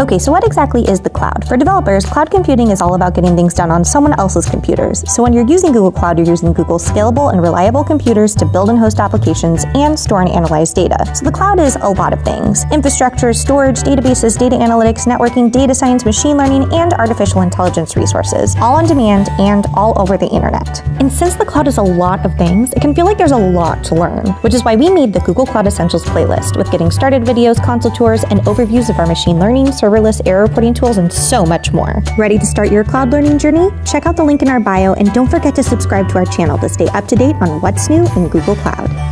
Okay, so what exactly is the cloud? For developers, cloud computing is all about getting things done on someone else's computers. So when you're using Google Cloud, you're using Google's scalable and reliable computers to build and host applications and store and analyze data. So the cloud is a lot of things. Infrastructure, storage, databases, data analytics, networking, data science, machine learning, and artificial intelligence resources, all on demand and all over the internet. And since the cloud is a lot of things, it can feel like there's a lot to learn, which is why we made the Google Cloud Essentials playlist with getting started videos, console tours, and overviews of our machine learning, serverless error reporting tools, and so much more. Ready to start your cloud learning journey? Check out the link in our bio and don't forget to subscribe to our channel to stay up to date on what's new in Google Cloud.